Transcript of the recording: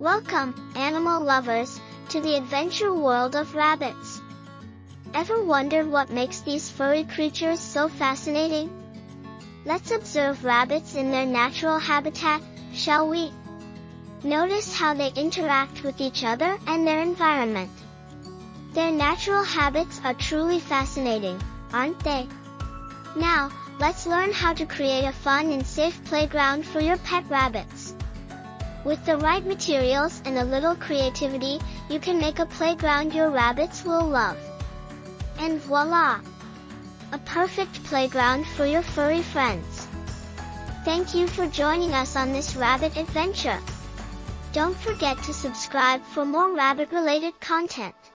Welcome, animal lovers, to the adventure world of rabbits. Ever wondered what makes these furry creatures so fascinating? Let's observe rabbits in their natural habitat, shall we? Notice how they interact with each other and their environment. Their natural habits are truly fascinating, aren't they? Now, let's learn how to create a fun and safe playground for your pet rabbits. With the right materials and a little creativity, you can make a playground your rabbits will love. And voila! A perfect playground for your furry friends. Thank you for joining us on this rabbit adventure. Don't forget to subscribe for more rabbit-related content.